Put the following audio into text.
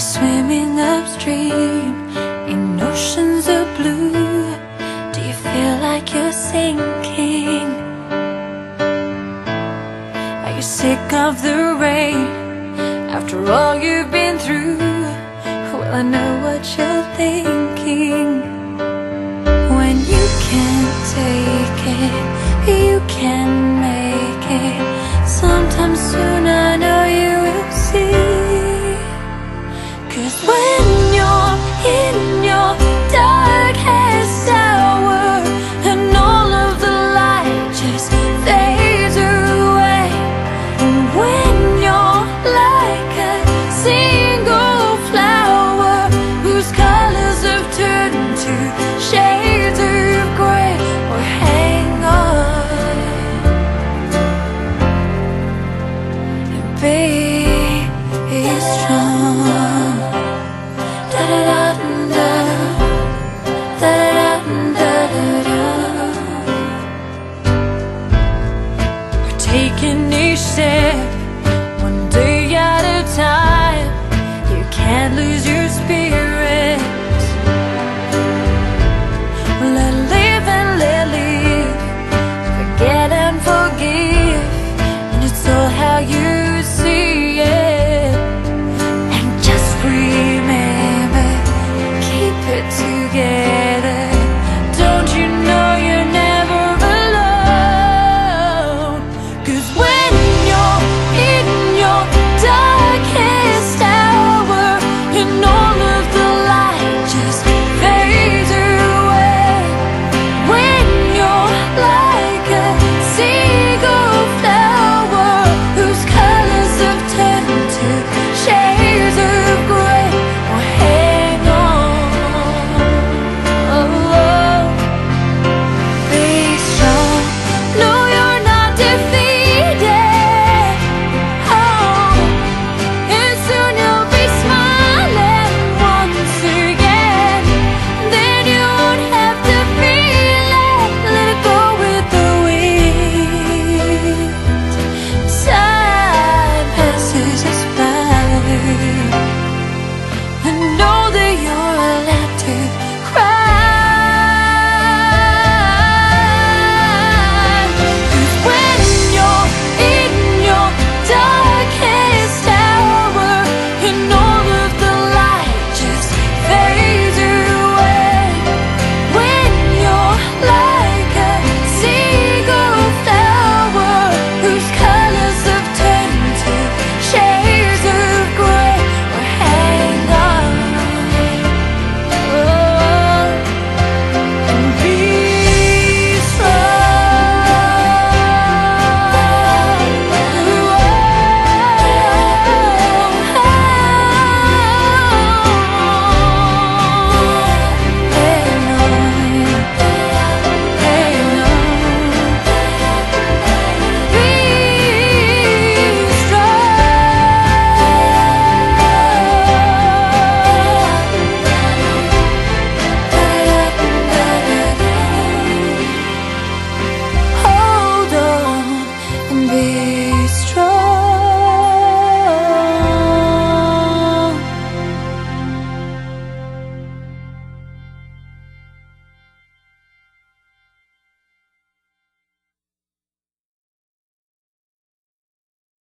Swimming upstream in oceans of blue. Do you feel like you're sinking? Are you sick of the rain after all you've been through? Well, I know what you're thinking. When you can't take it, you can taking each step